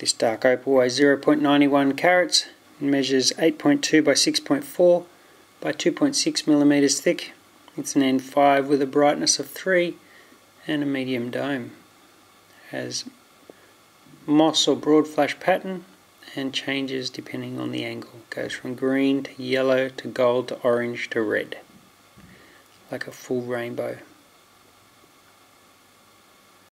This dark opal weighs 0.91 carats and measures 8.2 by 6.4 by 2.6 millimeters thick. It's an N5 with a brightness of 3 and a medium dome. Has moss or broad flash pattern and changes depending on the angle. Goes from green to yellow to gold to orange to red. Like a full rainbow.